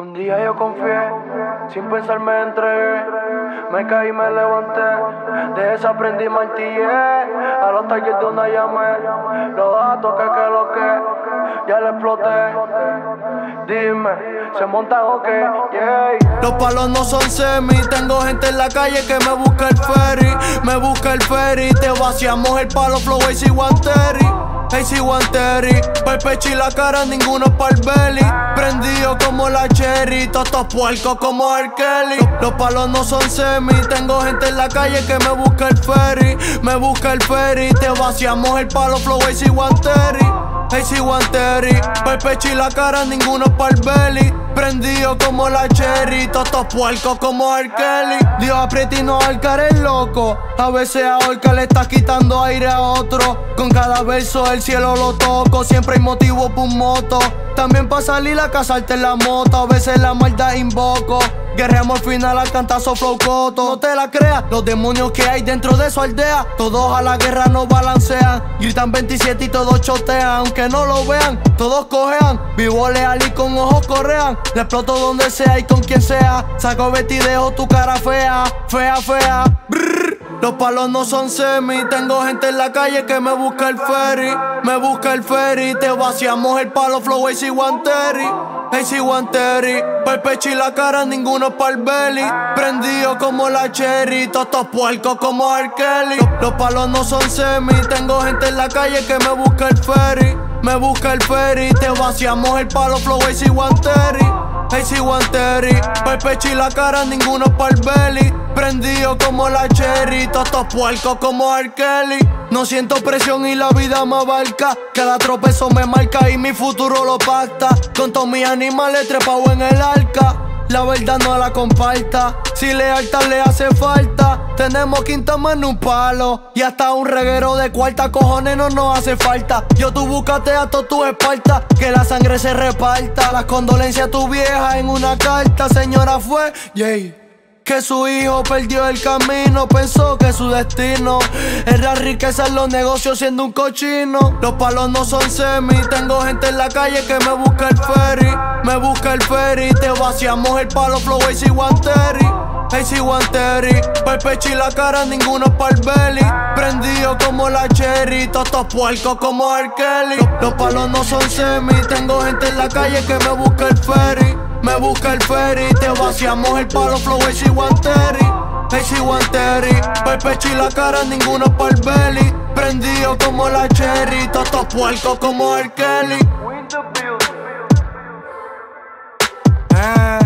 Un día yo confié, sin pensar me entregué. Me caí y me levanté, de esa aprendí martillé. A los talleres de una llamé, los datos que que lo que, ya le exploté. Dime, se monta o qué. Los palos no son semi, tengo gente en la calle que me busca el ferry, me busca el ferry, te vaciamos el palo flow y Wanteri. AC Wanteri, el pecho y la cara, ninguno pa'l belly. Prendido como la cherry, todos puercos como R. Kelly. Los palos no son semi, tengo gente en la calle que me busca el ferry, me busca el ferry. Te vaciamos el palo flow AC Wanteri. AC Wanteri, el pecho y la cara, ninguno pa'l belly. Prendido como la cherry, todos puercos como R. Kelly. Dios aprieta y no el loco. A veces ahorca le está quitando aire a otro. Con cada verso el cielo lo toco. Siempre hay motivo por moto. También para salir a casarte en la moto. A veces la maldad invoco. Guerreamos al final al cantazo flow coto. No te la creas, los demonios que hay dentro de su aldea. Todos a la guerra no balancean. Gritan 27 y todos chotean. Aunque no lo vean, todos cojean. Vivo leal y con ojos correan. Le exploto donde sea y con quien sea. Saco vestidejo, tu cara fea, fea, fea. Los palos no son semi, tengo gente en la calle que me busca el ferry, me busca el ferry, te vaciamos el palo flow AC Wanteri, AC pecho y la cara, ninguno pa'l belly, prendido como la cherry, todos puercos como R. Kelly. Los palos no son semi, tengo gente en la calle que me busca el ferry, me busca el ferry, te vaciamos el palo flow AC Wanteri, AC Wanteri, el pecho y la cara, ninguno pa'l belly. Prendido como la cherry, todos puercos como R. Kelly. No siento presión y la vida me abarca. Cada tropezo me marca y mi futuro lo pacta. Con todos mis animales trepado en el arca. La verdad no la comparta. Si lealtad le hace falta, tenemos quinta mano un palo. Y hasta un reguero de cuarta, cojones no nos hace falta. Yo tú búscate a todo tu espalda, que la sangre se reparta. Las condolencias a tu vieja en una carta, señora fue, yay. Que su hijo perdió el camino, pensó que su destino era riqueza en los negocios siendo un cochino. Los palos no son semi, tengo gente en la calle que me busca el ferry, me busca el ferry. Te vaciamos el palo flow AC Wanteri, AC Wanteri. El pecho y la cara, ninguno pa'l belly. Prendido como la cherry, todos puercos como R. Kelly. Los palos no son semi, tengo gente en la calle que me busca el ferry. Me busca el ferry, te vaciamos el palo flow AC Wanteri, AC Wanteri, el pecho y la cara, ninguno pa'l belly. Prendido como la cherry, todos puercos como R. Kelly. Eh.